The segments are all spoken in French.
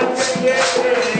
yeah, yeah, yeah.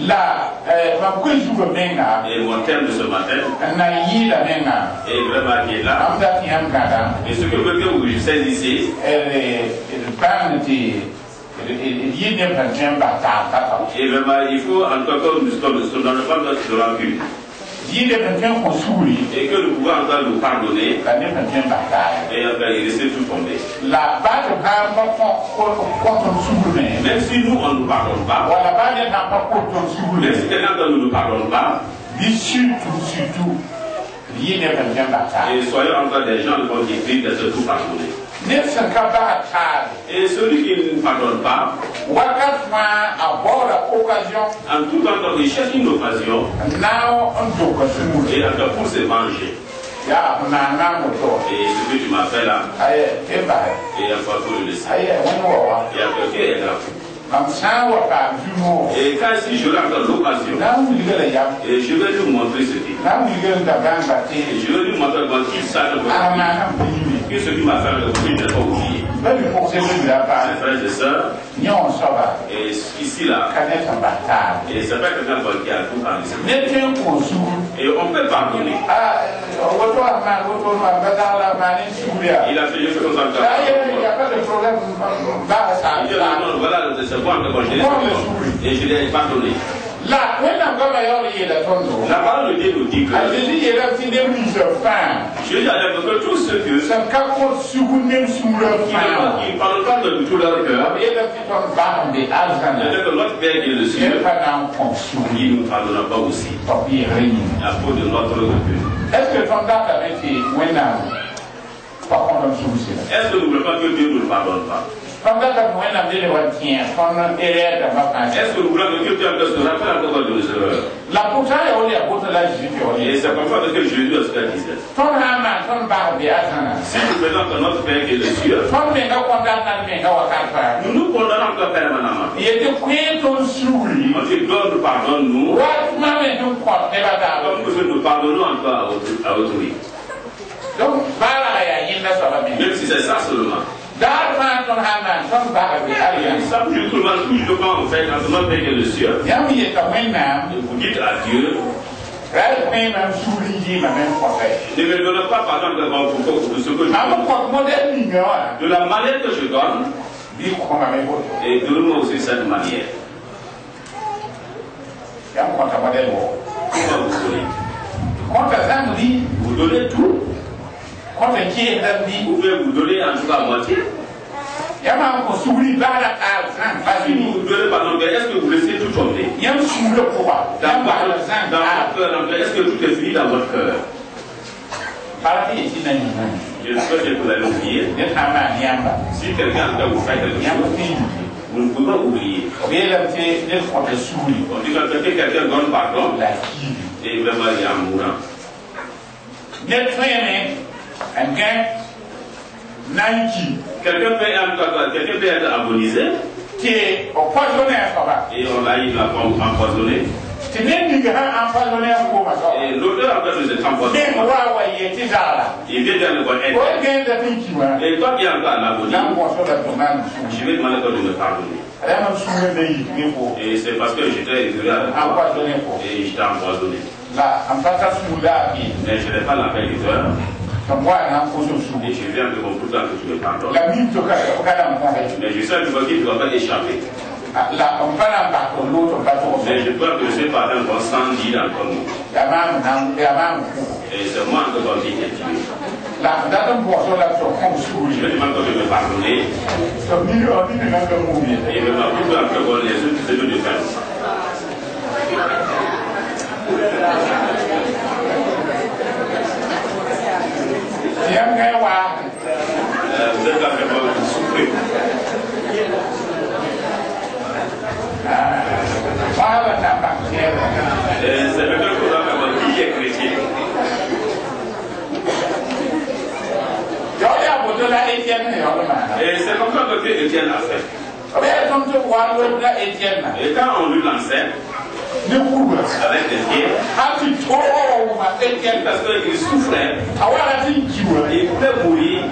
la koe zugã menga Et mon thème de ce matin na n yɩɩla menga est vraiment qui est là. dat yãmb gãda Et ce que je veux que vous saisissez, d bãng tɩ d yɩ neb sẽn tõe n bas taab kaka et vraiment, il faut encore que nous sommes dans le temps de rancune. Et que nous pouvons encore nous pardonner. Et y laisser tout tomber. Même si nous, on ne nous pardonne pas, même si quelqu'un ne nous pardonne pas, et soyons encore des gens qui vivent de se tout pardonner. Et celui qui ne pardonne pas, en tout temps, quand il cherche une occasion, et encore pour se venger. Et ce que tu m'as fait là, et encore pour le laisser. Et encore qui est grave. Et quand si j'aurai encore l'occasion, et je vais lui montrer ce qu'il Et je vais lui montrer comment il piime que ce qui m'a fait le prix n'est pas oublié. Mes frères et sœurs, et ici là, et c'est pas quelqu'un qui a tout parlé. Et on peut pardonner. woto a maan woto maan ba zag la maan n sugr yaa Il a fait juste comme ça. la y a pas de problème dit, non, voilà, bon, je l'ai fait. Et je l'ai pardonné. la parole de Dieu nous dit que, a dis à Dieu que tous ceux qui ne parlent pas de tout leur cœur, c'est que notre Père qui est le ciel, il ne nous pardonnera pas aussi. À cause de notre recul. est ce que kõ tõnd sugr sɩla Est-ce que nous ne voulons pas que Dieu ne nous pardonne pas? Est-ce que nous voulons que Dieu encore de nos erreurs la pourtant yaa bota la yaool Et c'est comme ça que Jésus a ce qu'il disait. Si nous faisons que notre Père qui est le ciel, menga menga nous nous condamnons encore permanemment. sugri On dit, Dieu nous pardonne-nous, wat mame tɩ n kõt nebã daaba comme que nous pardonnons encore à autrui. donc Même si c'est ça seulement. Vous dites à Dieu, ne me donne pas pardon pour ce que je donne. De la manière que je donne, et donne-moi aussi cette manière. Comment vous donnez Vous donnez tout, bɩ ou bien vous donnez en tout cas à moitié. yãmb sã n kõ sugri baara kaal zãng pa Si vous donnez par est-ce que vous laissez tout tomber? Yãmb sugrã pʋga Dans yãmb baala votre, zãng dans kaal votre cœur, est-ce que tout est fini dans votre cœur? Para tɩ yetɩ na yĩmã Je souhaite que vous allez oublier. Si quelqu'un en vous fait quelque chose, vous ne pouvez pas oublier. On dit quand quelqu'un donne pardon, et vraiment il est en mourant. Quelqu'un peut, être- quelqu'un peut être agonisé, tɩ b poisonné a soaba et on l'a il l'a empoisonné. empoisonné Et l'odeur ye ti zara il vient de le Et toi qui es encore à l'agonie, je vais demander me da yi ne ko Et c'est parce que j'étais avec ko Et j'étais empoisonné. Mais je n'ai pas la paix du cœur. to moi nan ko so su Et je viens de mon temps que tu me pardonnes. la mi to ka ka da mo ka Mais je que crois que ce pardon va sans dire encore nous. ya ma nan ya ma ko Et c'est moi que dois dire que la da to mo so la to ko su Je vais demander de me pardonner. mo mi Et de m'apprendre à faire les autres c'est de faire. Euh, Vous êtes quelqu'un qui est chrétien. Et c'est comme ça que Étienne fait. Et quand on lui lançait ku ba avec des pieds, ha ti to ma etienne parce qu'il souffrait, awara ti ki wa il pouvait mourir.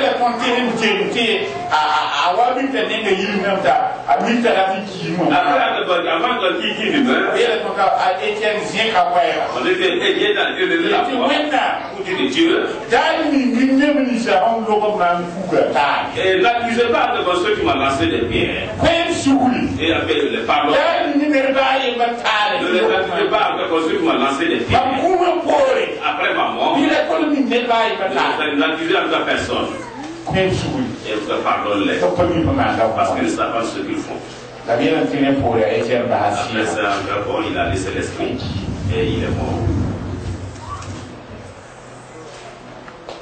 le kontine jente a a wa bi te ne ga yiri na ta a Après, avant que ye ka a ka dans Dieu de la ni ni ne ma ga ta Et n'accusez pas de ceux qui m'ont lancé des pierres. suguri Et appelez le pardon. da ni ne ba ye le pas de ceux qui m'ont lancé des pierres. ma pore Après ma mort, ni ne ba ye à personne. Et da Parce qu'ils savent pas ce qu'ils font. Après ça, bon, il a laissé l'esprit. Et il est mort.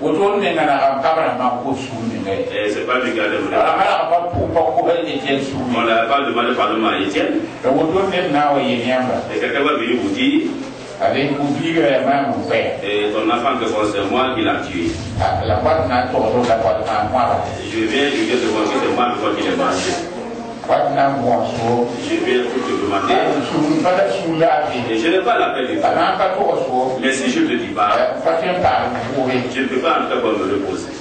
woto ne ngana ka kabra ma ko su ni ne Et c'est pas a mala ko he etienne su On n'a pas demandé pardon à Étienne. ne na wa Et quelqu'un va venir vous dire, avec ku bi ga ma mo pe et ton enfant que c'est moi qui l'a tué. la kwa na to la kwa na ba Je viens, je viens de voir que c'est moi toi qui l'ai mangé. na Je viens pour te demander. la bi Et je n'ai pas la paix du ba cœur. na ka to so Mais si je ne te dis pas, te he je ne peux pas en tout cas me reposer.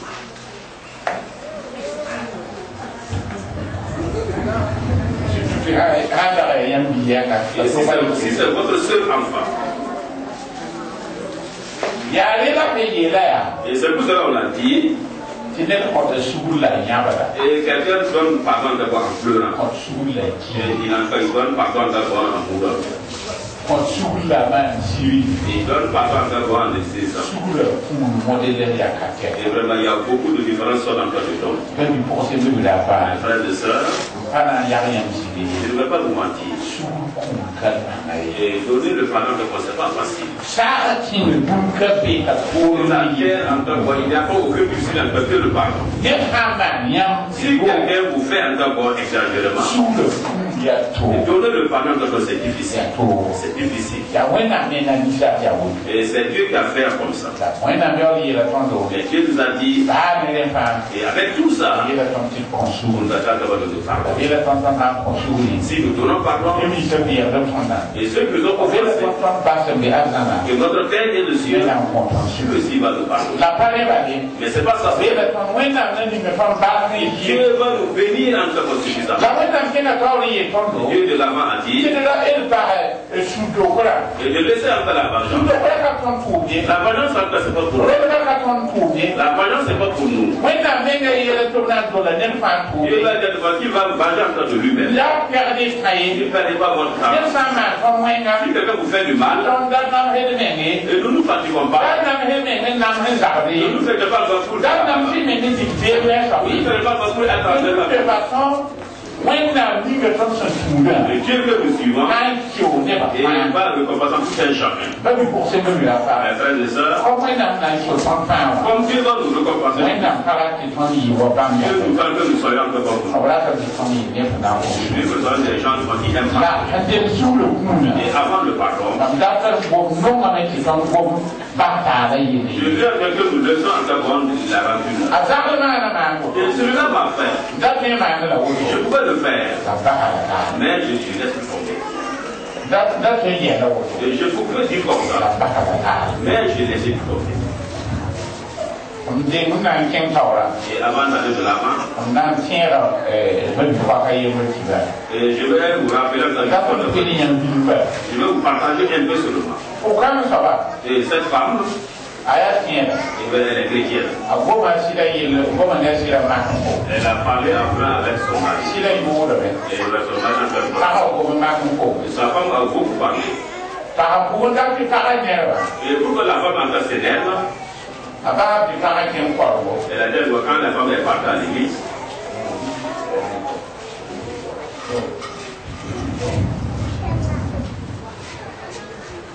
Et si c'est votre seul enfant, la pe ya et c'est pour cela qu'on a dit, ti ne la et quelqu'un donne pardon d'abord en pleurant. ko su la il en fait, donne pardon d'abord en mourant. Ko su la man siri Et il donne pardon d'abord en désistant. su la ku modele ya ka ke Et vraiment, il y a beaucoup de différences l'emploi du temps. la frères et sœurs, kana ya yan siri je ne vais pas vous mentir. Et donner le pardon de quoi, c'est pas facile. ti ne La en tant il n'y a pas aucun à faire que le pardon. Si quelqu'un vous fait un d'abord exagérément, donner le pardon c'est difficile. C'est difficile. Et c'est Dieu qui a fait comme ça. Et Dieu nous a dit, le et avec tout ça, on nous a de ni Si nous donnons pardon, et ceux qui nous ont offensés, que notre Père est ton su Dieu aussi va nous pardonner. le Mais c'est pas ça. Dieu va nous bénir en tant que suffisant. Dieu de l'avant a dit, e la et fait la vengeance. La vengeance, c'est pas pour nous. La vengeance, c'est pas pour nous. Dieu va dire qu'il va nous venger en lui-même. Ne perdez pas votre temps. Si quelqu'un vous fait du mal, et nous ne nous fatiguons pas, ne nous faites pas le Ne faites pas pour être en de train toute me ton sa tu la Et Dieu que nous suivons, ba et il va récompenser tout un chacun. frères et sœurs, comme Dieu va nous récompenser, Dieu nous fait que nous soyons encore comme ko Dieu. que nous soyons des gens aiment le na Et avant le pardon, Nam data bo no ma me ti ton bo ba ta da yi je ni. veux que nous laissons encore prendre la rancune. A za ko na na ma ko. Et celui-là m'a fait. Da ke ma na la wo. Je pouvais le faire, La mais je tõe yɛla woto Et je pouvais dire comme ça, mais je les ai Et avant d'aller de l'avant, n na n tẽega ba bugaka yembr tɩba et je vais vous rappeler Je vais vous partager un peu seulement. Pʋgame soaba Et cette femme, a tẽeda eh bien, elle est chrétienne. a goma sɩda yell goma ne a sɩda mak n ko Elle a parlé après avec son mari. sɩda yʋʋdame Et le son mari a fait pagã quoi gom mak n ko Et sa femme a beaucoup parlé. pagã pʋgẽ da tɩ pagã nẽrba Et pour que la femme ses nerfs, a baa tɩ pagã kẽng korgo elle a dit que quand la femme est partie à l'église, donc tɩ a baa tɩ pagã kẽng korgo et quand la femme, quand la femme est allée en temps a yõr tɩ tall a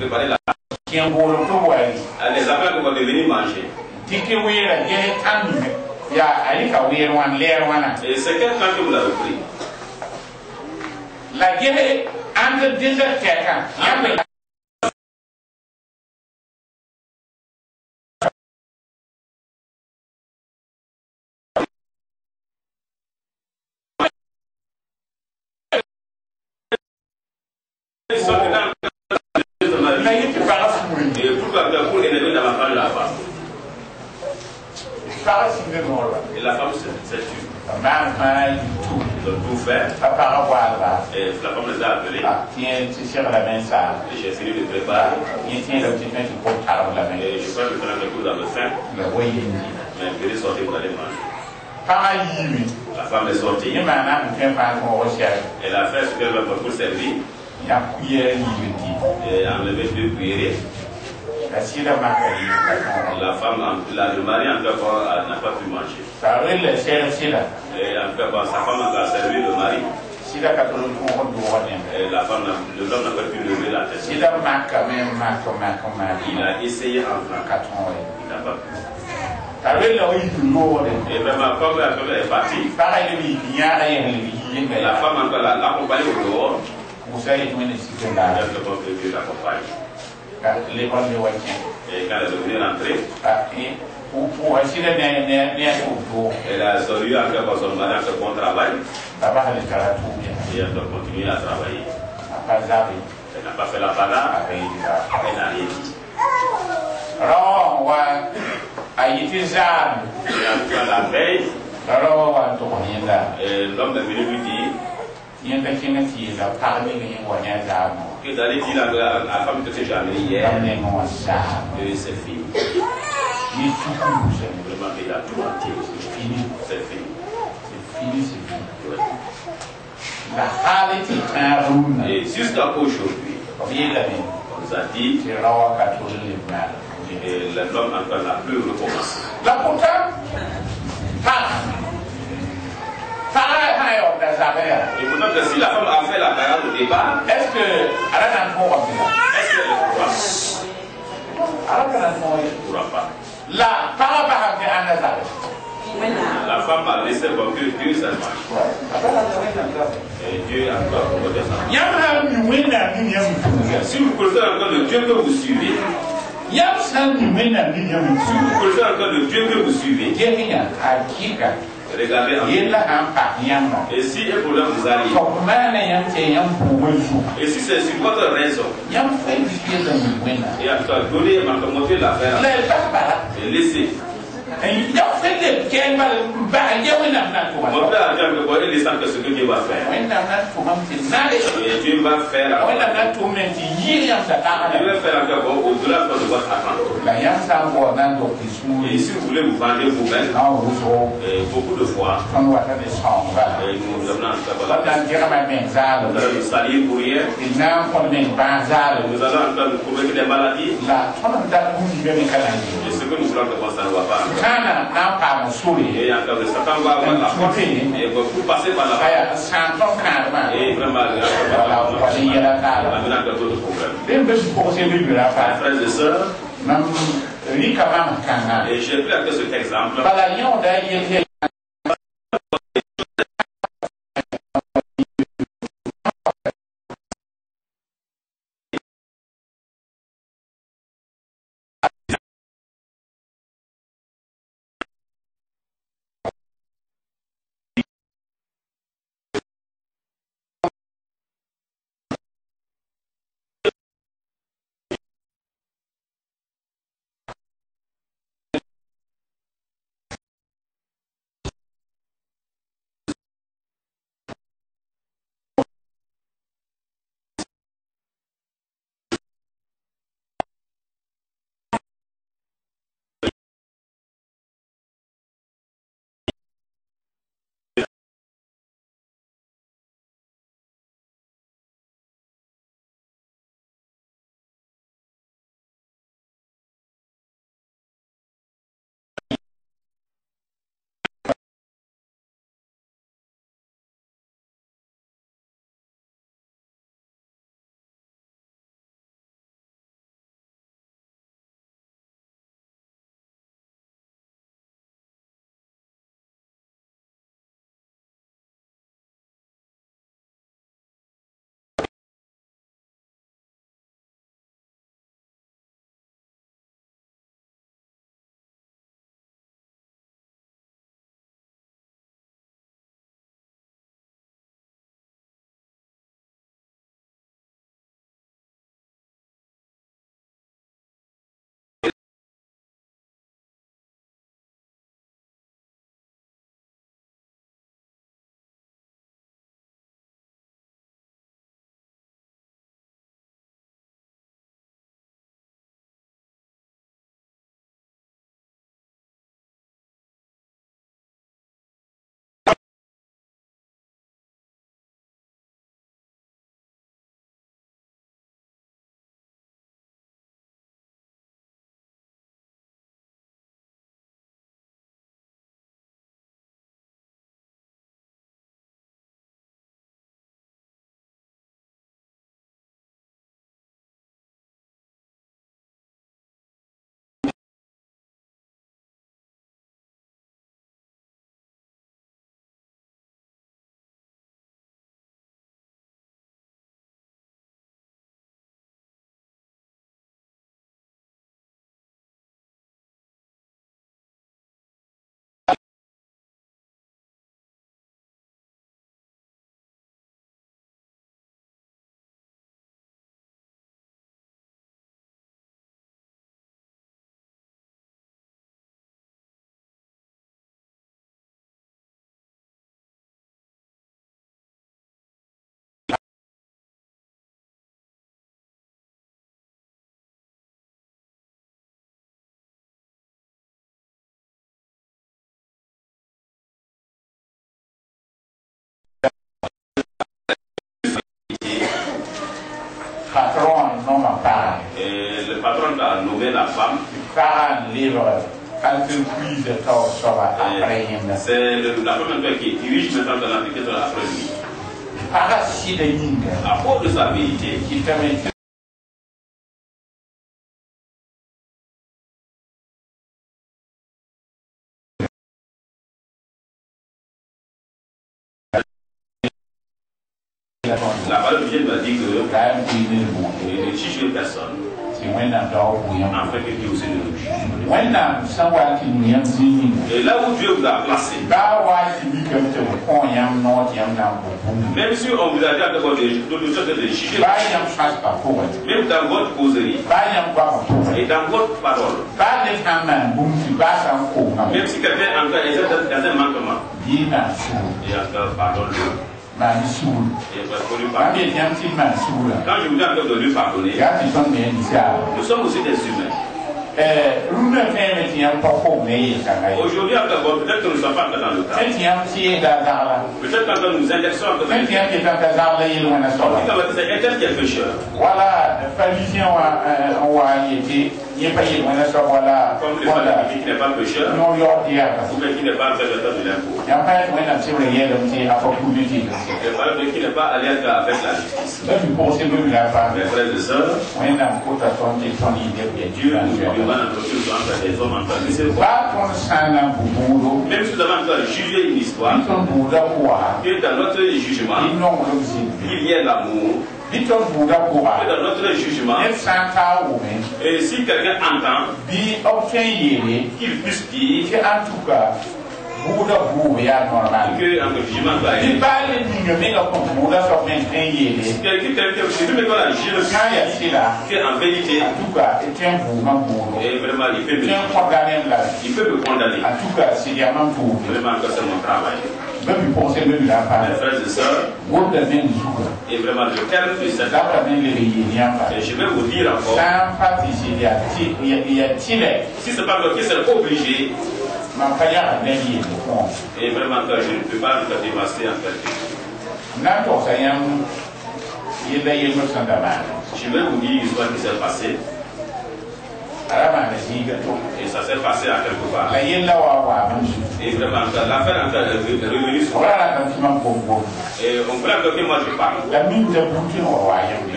préparer la qui en gros to wali les appels qu'on va devenir manger tiki wira ye tanme ya alika wira wan ler wana et c'est quel temps que vous l'avez pris la guerre entre deux heures quelqu'un ah. Isso, dans la Et pour dans la de la femme. Et la femme Ils ont tout fait. waara Et la femme les a appelés. a tẽe tɩ segla me n saa Et j'ai fini de préparer. lame Et je pense que pendant que vous avez faim, la wa yĩndi mais venez sortir, vous allez manger. paɣa yiime La femme est sortie. tõog sɛg Elle a fait ce qu'elle veut pour servir. Yiibe dɩ Et a enlevé deux cuillères. la La femme, en- la, le mari en cas, n'a pas pu manger. la Et en cas, bon, sa femme a servi le mari. Et la femme, le l'homme n'a pas pu lever la tête. Il a essayé en vain. Il n'a pas pu. la Et vraiment, comme la femme est partie, yɩnga la femme encore l'a l'accompagne au dehors. Pʋʋsa yetɩ wẽnd sɩd n Elle laara a fait comme que Dieu l'accompagne. ka lebg le wa kẽ Et quand elle est revenue rentrer, pʋʋsa sɩda ne a tʋʋm doog elle a salué encore par son mari fait bon travail. tʋʋm ye Et elle doit continuer à travailler. Elle n'a pas fait la parade. a pa yɩlga Elle n'a rien dit. rao wa a yɩ tɩ zaame Et la veille, l'homme est venu lui dire yẽnda kẽng tɩ yeela pag ning yẽ wa a que d'aller dire à la, la femme que j'ai amenée hier, que c'est fini. Vraiment, il a tout entier. fini C'est fini. fini c'est fini Ouais. la Et jusqu'à aujourd'hui, on nous a dit et l'homme encore n'a plus recommencé. la pourtant Et pourtant que si la femme a fait la parade au départ, est ce que est-ce qu'elle pourra, ne pourra pas. La femme a laissé comme que Dieu marié. Et Dieu a encore proposé ça. Si vous connaissez encore le Dieu que vous suivez, si vous connaissez encore le Dieu que vous suivez, regardez en vous. Et si un problème vous arrive, et si c'est sur votre raison, et en tout cas, donnez, montrez l'affaire et laissez. Yãmb fa leb kɛɛn bala baa ya wẽnnaam na n tʋma Montrez à Dieu que bon, et laissez que ce que Dieu va faire. wẽnnaam na n tʋmam tɩ nare Et Dieu va faire alors. wẽnnaam na n tʋm me tɩ yɩɩr yãmb da Il tagda va faire encore bon, au-delà de votre attente. la Et si vous voulez vous n wʋsgo et beaucoup de fois, et nous avons pour na nous allons des maladies, la et ce que nous voulons que bon, ça ne va pas. Kãana na n paam sore Et encore, Satan va avoir la force, et va vous passer par la force. aya sã n tõnd kãadmã Et vraiment, il y a wala wa ne yɛla taala amené encore d'autres problèmes. rẽn bes pʋgse lubra Mes pa frères et sœurs, et j'ai pris avec cet exemple, patron non Et le patron a nommé la femme. livre de après C'est la femme qui dirige maintenant dans de après lui. para si da yinga À cause de sa vérité, la de nous a dit que ni bu il ne juge une personne si wenda da bu yam afin que Dieu aussi ne le juge. wenda sawa ti ni yam zini Et là où Dieu vous a placé, même si on vous a dit d'abord de, de, juger, même dans votre causerie. Et dans votre parole, même si quelqu'un est dans dans un manquement, et en cas pardonne-le, la Quand je vous dis encore de lui pardonner, ti ni sa nous sommes aussi des humains. eh pa ko Aujourd'hui, encore, bon, peut-être que nous ne sommes pas encore dans le. Fɛn tiɲɛ ye la. Peut-être qu'encore nous indexons encore dans Fɛn tiɲɛ la sɔrɔ pécheur, wa ɛɛ wa ye ti comme le qui n'est pas pécheur, a ou bien qui n'est pas de l'impôt. Dɔn ti a ka. Le pharisiens qui n'est pas allé avec la justice. Se bɛ bi la frères et sœurs, de Dieu nous des hommes. Même si nous avons encore jugé une histoire, dans notre jugement, il y ait l'amour, Dans notre jugement, et si quelqu'un entend, yele. qu'il puisse dire que en tout cas buuda buubu yaa normal en mi buuda sɔ fɛn fɛn yeele c'est la qu'en vérité, en tout cas et vraiment, il peut me, tɛn kɔdanen la il peut me condamner. en tout cas buubu Vraiment, que c'est mon travail. Bɛ bi la Mes frères et sœurs, et vraiment le terme de cette Et je vais vous dire encore, san pati siriya ti ya ya ti lɛ si c'est pas obligé, et vraiment je ne peux pas le dépasser en maane Je vais vous dire une histoire qui s'est passée, ara maana ziiga to et ça s'est passé à quelque part. Et vraiment, l'affaire est revenue sur. Et on peut que moi je parle.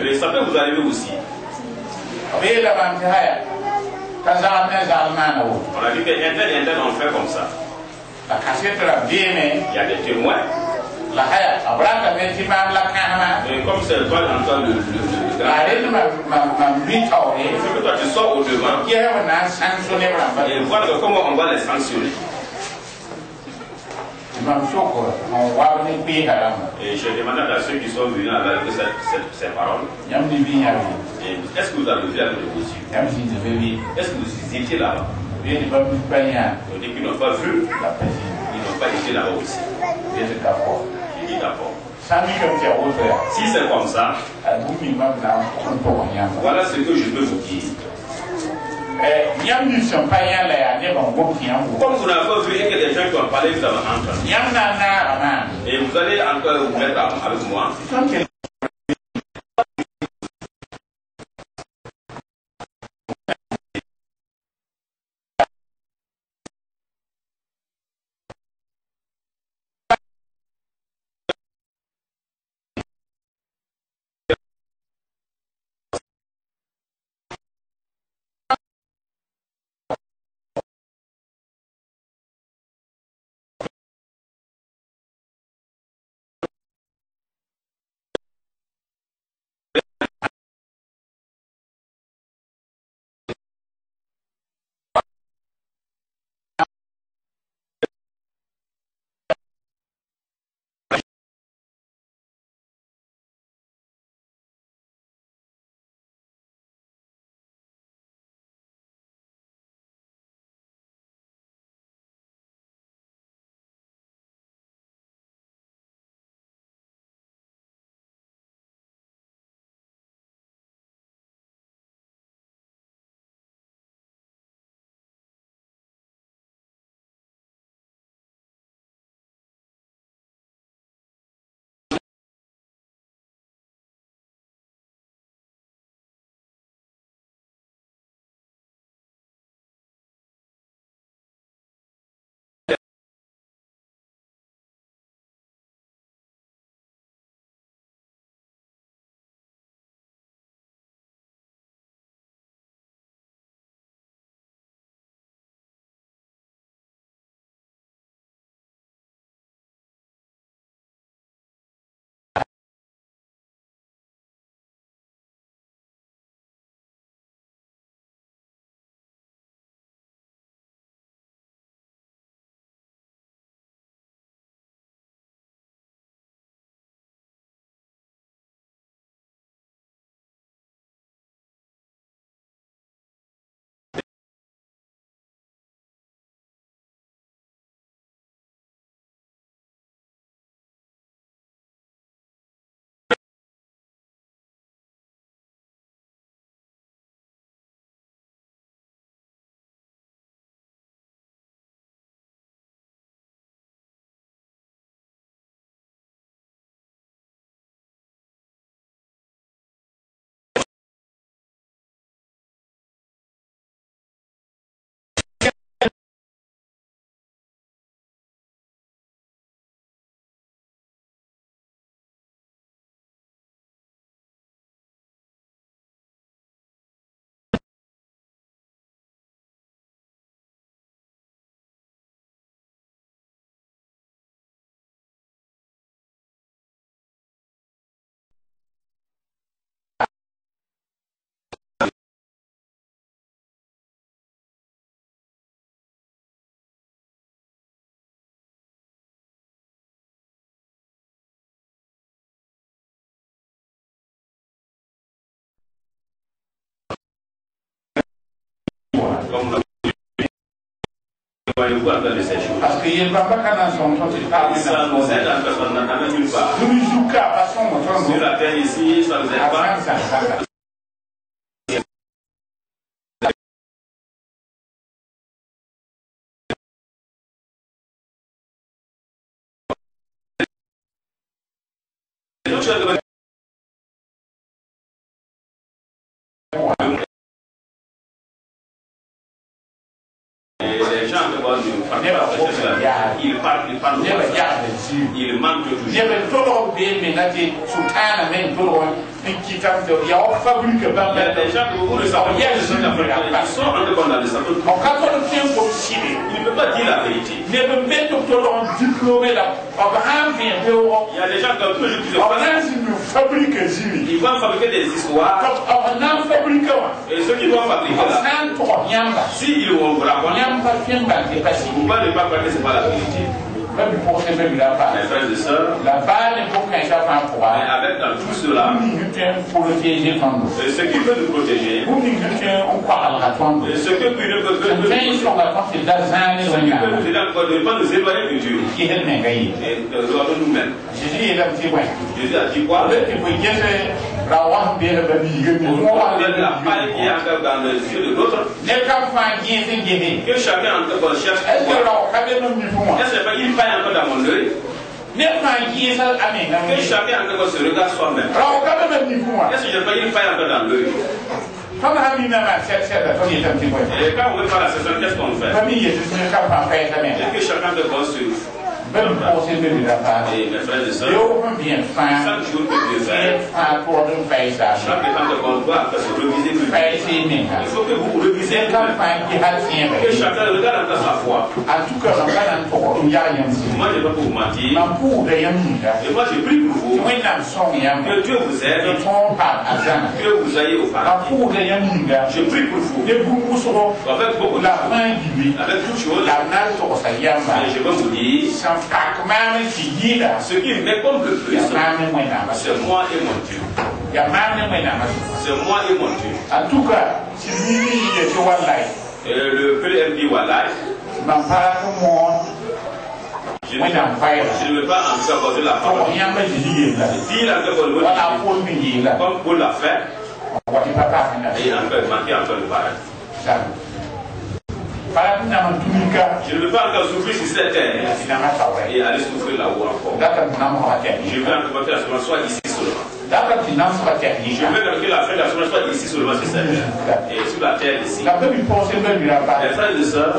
Et ça peut vous arriver aussi. On a dit que ont fait comme ça. La cassette la bene Il y a des témoins. La haya. Ma comme c'est toi le, le, re ma ma ma Il e. faut que toi tu sors au devant ba. et que comment on va les sanctionner. Et j'ai demandé à ceux qui sont venus avec cette, cette, ces paroles, est-ce que vous avez vu avec vos yeux. Est-ce que vous étiez là-bas? Qu'ils n'ont pas vu, ils n'ont pas été là-bas aussi. Si c'est comme ça, voilà ce que je peux vous dire. Eh, Comme vous n'avez pas vu et que les gens qui ont parlé, vous avez entendu. Et vous allez encore vous mettre avec moi. Paam Et ça nous aide personne, n'en a nulle part. dũni zuka a pa sõng Sur tõndo la terre ici, ça nous a aide pas. zãng zãng zãnga Les autres choses que- Et les gens que bon, ne parlent pas de ce là. Ils parlent, ils parlent. nebã yagd n zĩig Ils n tolg bee menga tɩ sʋltãana me n tolg n kɩtame tɩ ya wa fabrike Il y a bãmba des gens que vous ne savez pas, ils sont ils sont rentrés dans le salon. b ka tol n tõe n kom sɩbe Il ne peut pas dire la vérité. neb n be tɩ b tolg n diplome la b sãn vẽeg beoogo Il y a des gens comme toujours qui se b na n zĩnd zĩri b na n wã b sã n yãmba yãmb pa pa sɩ pas Mes frères et sœurs, la bʋ-kãensã fãa mais pʋga avec dans tout cela, bũmb ning n tõe n protéger tõndo et ce qui peut nous protéger, bũmb ning n tõe n koaglga tõndo et ce que peut nous peut ce qui nous ne pas nous éloigner de Dieu. Et euh, regardons nous-mêmes. Jésus a dit quoi? Pour donner la qui encore dans les yeux de l'autre, que chacun encore cherche. est ce que wã Est-ce qu'il paille encore dans mon œil Que chacun encore se regarde soi-même. Est-ce que je paye une paille encore dans l'œil Et quand on veut faire la session, qu'est-ce qu'on fait Est-ce que chacun de se bɩ m pʋgse be mi la fãa Et mes frères et sœurs, yo sẽn bɩ fãa chaque jour que Dieu fait, ned fãa tʋgd n pɛɛsa chaque temps de vous doit encore se reviser plus. pɛɛse y menga Il faut que vous revisez ned kam vous-même. fãa gesal sẽebe Que chacun regarde encore sa foi. en tout cas Moi, je ne vais pas vous mentir. Et moi, je prie pour vous yãmb que Dieu vous aide, a que vous ayez au paradis. Je prie pour vous. Wʋsgo avec beaucoup la avec la Et je vais vous dire, ce qui m'écomble le plus, c'est moi et mon Dieu. C'est moi et mon Dieu. en tout cas Et le PLMD Walai, je ne, veux pas en cas porter la parole. yãmba zĩzi yella Dire encore le mot wala a de Dieu, pʋl min yeela comme Paul l'a fait, na et encore manquer encore le paradis. para tɩ nam n tũnika Je ne veux pas encore souffrir sur cette terre et aller souffrir là-haut encore. Je veux encore que la soit ici Je veux que la fin de la soit ici seulement sur cette terre. Et sur la terre ici. la Mes frères et sœurs,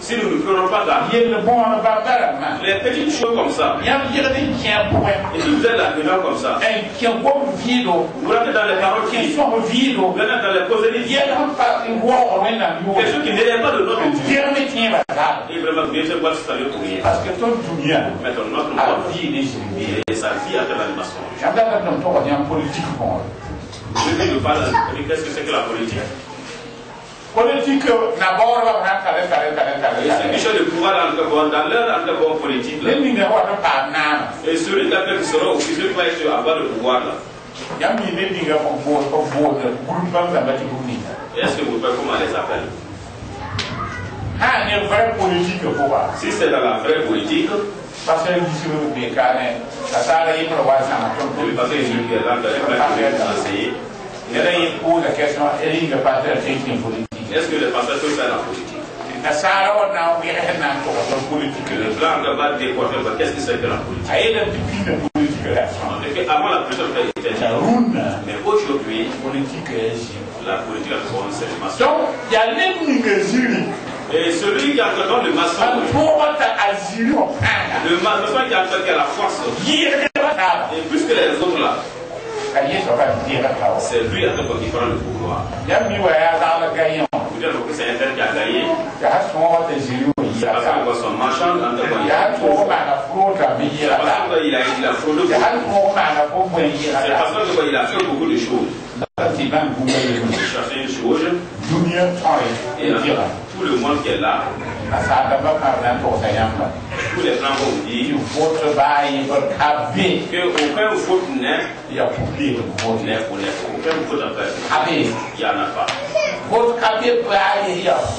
si nous ne prenons pas garde, bãmba rãmbã les petites choses comme ça, yɩgd n kẽ pʋgẽ et si vous êtes là-dedans comme ça, vɩɩdo vous rentrez dans les paroles qui, vɩɩdo vous dans les causeries, quelque chose qui pas zaal Et vraiment, bien sûr, moi, c'est allé pour rien. parce que tõnd dũniyã Mais dans notre a monde, vɩɩ ne zĩr et sa vie a fait la yãmb politique c'est que la qui cherchent le pouvoir dans le bon, dans leur bon politique, là, ne ninga wat n paam naama et celui là qui sera qui va être avoir le pouvoir là, ne groupe est-ce que vous savez comment les appelle sã ne vrai politique Si c'est dans la vraie politique, parce que lisg beekaane nasaara yɩmr wa zãma tõnd oui, parce que celui qui est là, dans les vrais enseigner, neda yɩ pʋʋsa question politique. Est-ce que les pasteurs peuvent faire la politique? Nasaara wa na n wẽgs na n tʋgsd politique Le plan de déporter, bah, qu'est-ce que c'est que la politique? A yeelame tɩ pĩnda politique la En effet, avant la politique était Mais aujourd'hui, politique zĩm la politique a commencé le donc yaa neb ninga ziri Et celui qui a encore le pãnga le maçon qui a la force, et plus que les autres là, dɩɩga tawa c'est lui à qui prend le pouvoir. Vous dites que c'est un tel qui a gagné, c'est parce que son marchand, a parce qu'il il a fraudé beaucoup. C'est parce qu'il a fait beaucoup de choses. une chose, et tout le monde qui est là, yãmba tous les plans vont dire vote ba yi per ka be que aucun faute n'est ya publie le vote. n'est honnête. Aucun faute en fait. Abe Il n'y en a pas.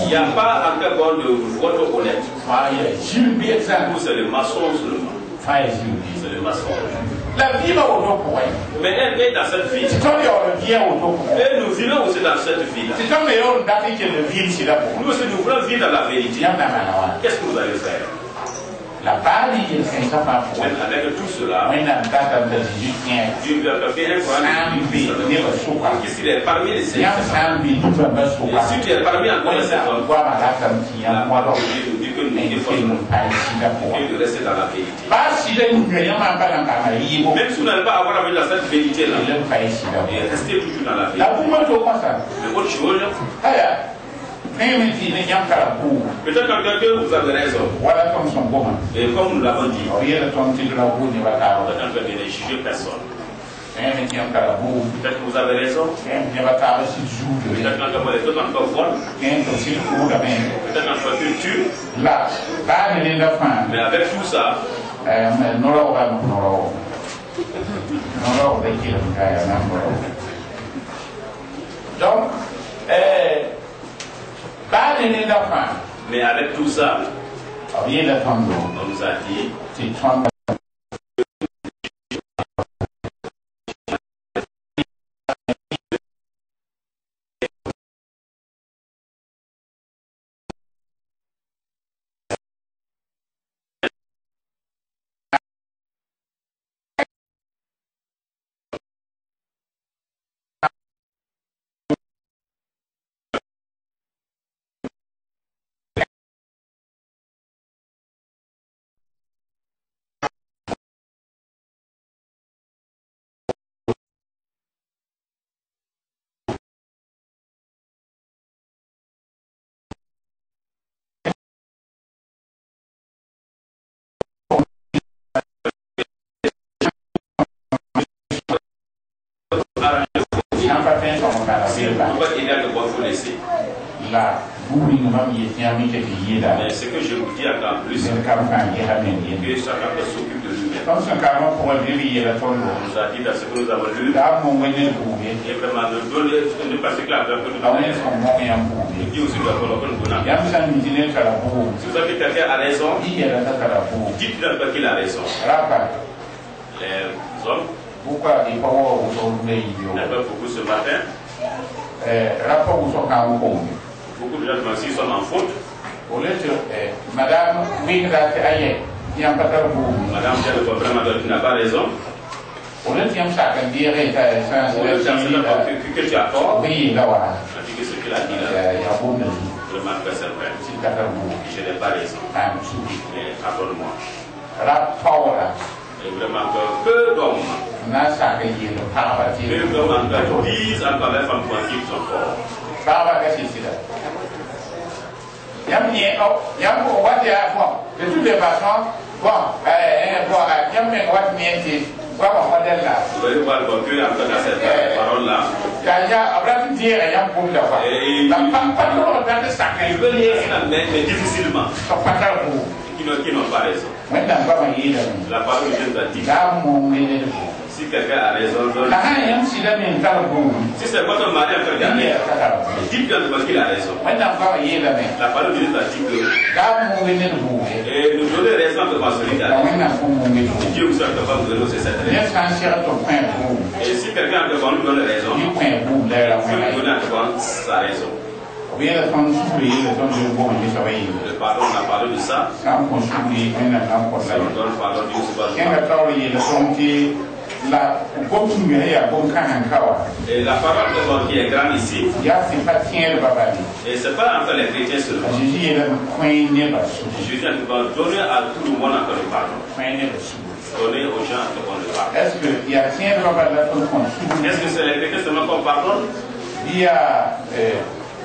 Il n'y a pas en quelque sorte de vote honnête. Tout c'est le maçon seulement. C'est le maçon. La vie va au dos pour elle. Mais elle est dans cette pour elle. Et nous vivons aussi dans cette que le ville c'est là pour. Nous aussi, nous voulons vivre dans la vérité. Qu'est-ce que vous allez faire? La. Même Avec tout cela, When I'm data de 18 ans. Dieu lui a fait un Sam bi ne ba suka. Ici, il est parmi les saints. Si tu es parmi encore les saints, la la parole Dieu dit que nous devons si rester dans la vérité. Si. Même si vous n'allez pas avoir avec pa si da. et restez toujours dans la La vérité. Mais autre chose. Même si peut-être que quelqu'un vous avez raison. Wala tom son goma. Et comme nous l'avons dit, peut-être que ne jugez personne. Peut-être que vous avez raison. Peut-être que vous êtes encore vol. Même to si ku da men. Peut-être encore culture. La. Ba ni la fa. Mais avec tout ça, Eh, mais Noro de la. Donc, la mais avec tout ça, O yela tom do. on nous a dit Ti tom la si à le bon, faut laisser. Mais ce que je vous dis encore plus, ye. que chacun peut s'occuper de lui-même. Pour le. On nous a dit dans ce que nous avons lu, Da mo ngene bu ye. et vraiment de se clair, que nous avons son bu Il dit aussi que nous la bu. Si vous avez quelqu'un a raison, Di yela ta ka la bu. dites-leur qu'il a raison. Rapa. Les hommes, Pourquoi il n'ont pas beaucoup ce matin. Eh, ko. Beaucoup de gens qu'ils sont en faute. O le te eh madame wi da te aye. Yam pa ta bu. Madame Diallo vraiment n'a pas raison. Dire d'abord que, que, que tu as tort. Oui, là voilà. On dit que ce qu'il a dit là, Eh, vraiment c'est vrai. Je n'ai pas raison. Su. Mais pardonne-moi. Rap power. Et vraiment que peu d'hommes, Na sa ka yi le pa ba ti. peu d'hommes encore disent encore les femmes pour qu'ils sont forts. Pa ba ka si si da. Yam ni o yam ko wa ya bon. De toutes les façons, bon, eh eh bon, yam me wa ni ti. Wa ba modèle Ya ya. Eh, La pa ka pa ma yi da. La a si quelqu'un a raison, si si c'est votre mari en ta. dites-lui parce qu'il a raison. La parole de Dieu a dit que et nous donner raison de ma solidarité. bu. Dieu vous a capable de donner cette raison. Et si quelqu'un devant nous donne raison, lui point. donner devant sa raison. Le pardon, on a parlé de ça. Donne pardon, Dieu se la. Et parole de qui est grande ici, et c'est pas entre les chrétiens seulement. A dit, va donner à tout le monde encore le pardon. Donner aux gens encore le pardon. Est-ce que c'est les chrétiens seulement qu'on pardonne? Ton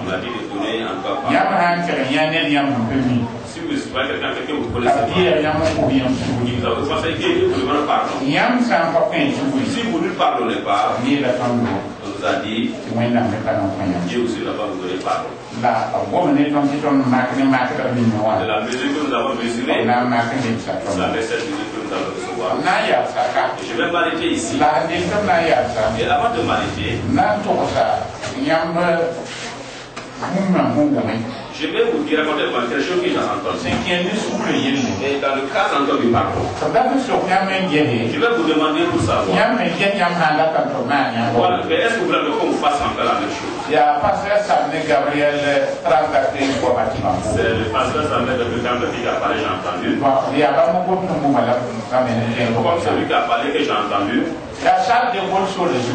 encore on a dit de donner mais en tout cas, yãmb sã n tɩg n yã ned yãmb n pa mi si vous voyez quelqu'un qui vous la connaissez pas, vous vous pardon. sugri Si vous ne lui pardonnez pas, on nous a dit, Dieu aussi n'a pas. Vous donné pardon. la De la mesure que nous avons mesurée, c'est cette mesure que nous allons recevoir. je vais m'arrêter ici. la Et avant de m'arrêter, je vais vous dire quelque chose que j'ai entendu. Et dans le cas d'entendre du pardon, je vais vous demander pour savoir, yãmb me get yãmb sã n dat n tɩ b maan yãmb voilà, mais est-ce que vous voulez qu'on fasse encore la même chose? Gabriel mam C'est le pasteur Samuel de Bukam qui a parlé, j'ai entendu. Comme celui qui a parlé que j'ai entendu, yaa sal de zu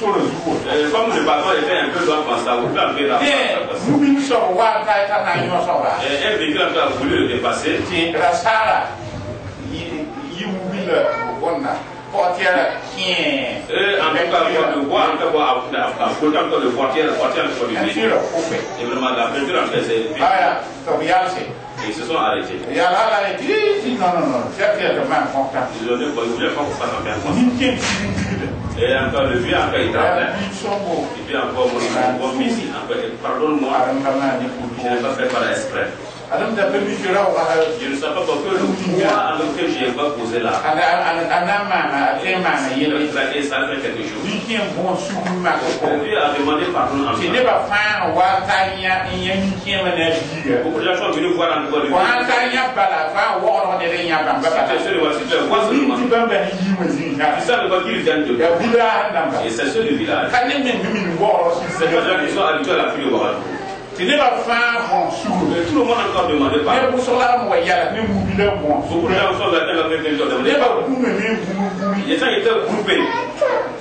Comme le bâton était un peu comme ça, vous pouvez n yõsga Et un véhicule a voulu le dépasser. Et en tout cas, on le voit en tout cas, le le portière, le portière, le tɩra véhicule. pʋgẽ Et vraiment, la peinture en fait, c'est aya tɩ b yalse Ils se sont arrêtés. non Ils ont dit pas Et encore, le vieux encore, il travaille. Et puis encore, mon, mon encore, pardonne-moi, je n'ai pas fait par exprès. Da tɩra wa Je ne sais pas pourquoi le poids alors que je n'ai pas posé là. a na maana a tẽ maana Il a été ça fait quelque chose. sugr mak Le vieux a demandé pardon en tɩ moi. nebã fãa wa ta yã n yã nin kẽemã na a biiga Beaucoup de gens sont venus voir encore le fo sãn vieux. ta yã bala fãa waoodg ned n yã bãmba Si bala tu voir, voir Ils savent pas qu'ils viennent de ya budaa dãmba Et c'est du village. ka ne meng min waoodg C'est qui sont habitués à la fille de Ouagadougou. Tɩ nebã fãa demandé neb pardon. wʋsg la m wa yala ne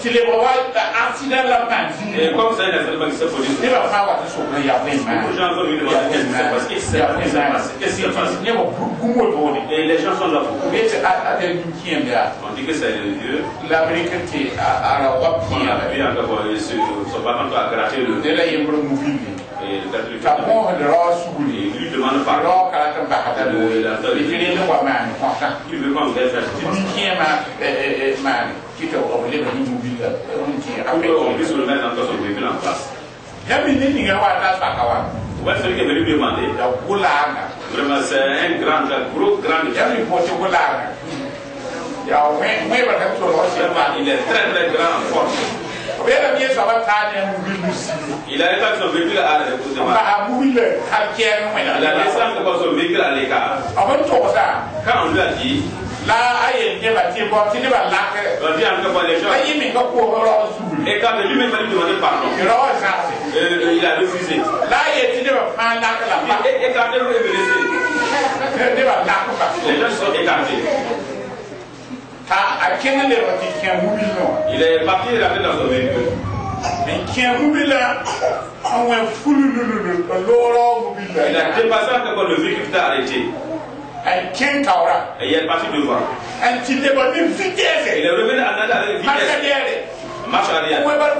tɩ lebg wa accident la pãn Et zĩig comme ça, il y a certainement qui s'est produit. nebã fãa wa tɩ tɩ Dieu. la tɩ wa euh, de la sugri Et il est très, très grand ne Il a été avec son véhicule à pour demander. maa mubilda hal kɛɛng Il a laissé wẽna encore son véhicule à l'écart. a bõn togsa Quand on lui a dit, la a yel nebã tɩ bɔ tɩ nebã lak on dit encore les gens, a yɩ me ka koog rao sugri et quand lui-même va lui demander pardon, tɩ rao zãgse euh, il a refusé. la a les gens sont écartés. T'a a kẽng lebg tɩ kẽ mubil nõ Il est parti rentré dans son véhicule. n wẽ n loograo Il a dépassé encore le véhicule t'a arrêté. n kẽng taoora Et il est parti devant. n tɩ lebg ne Il vitɛɛse est revenu en allant avec vitesse. dɛɛre Marche arrière. wẽ bar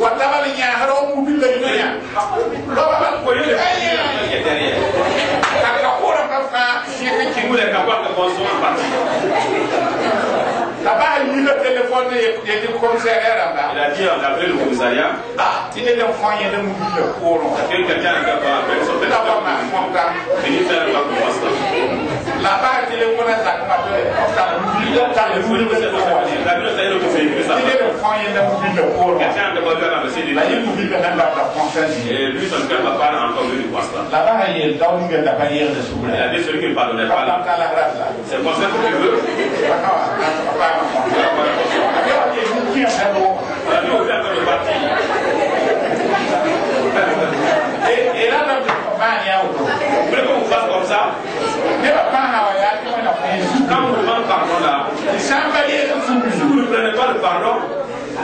wa tabal yãas rao mubila yõya Pour lui, le véhicule qui est derrière. ka ka Il a dit, on a appelé le commissariat. tɩ ne lem fõ yẽnd mubila pʋʋrẽ Que quelqu'un a maan kõmta Venez faire le le Il mubila le La ville, c'est le véhicule, ça tɩ ne va. lem fõ yẽnd mubila pʋʋrẽ Quelqu'un a demandé à la Et lui, son cœur n'a pas encore vu du constat. la baa yel dao ninga da pa yɛgda Il a dit celui qui ne pardonnait pas. C'est pour ça que tu veux. De. Vous voulez qu'on vous fasse comme ça? Quand on demande pardon, pas le pardon,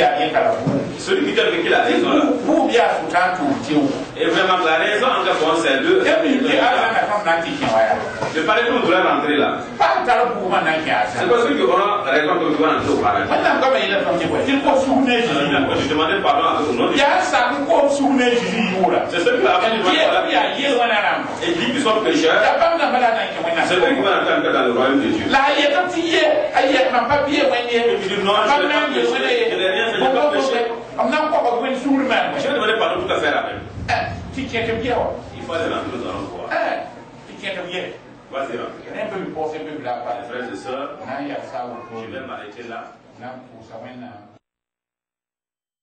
Ya kala celui qui dit avec qui la raison là, ta tu ti o. et vraiment la raison en cas bon, c'est ya. Je parlais que rentrer là. Ta asa. C'est parce que on a raison que kwa. Ti ko su ne ji ni na. Je demandais pardon à tout le monde. Ne ji ni wura. C'est la. Et dit qu'ils sont pécheurs, na qui va entrer dans le royaume de Dieu. La ta tu Bam n'ai na Je n'ai rien fait, je Bo n'ai pas péché. Je vais demander pardon tout à fait la même. Eh, ti ke ke biye wa. Il faut aller rentrer, nous allons voir. Eh, ti ke ke biye. Vas-y, rentre. Ne pe bi pose pe bi la pa. Frères et sœurs, wo. je vais m'arrêter là.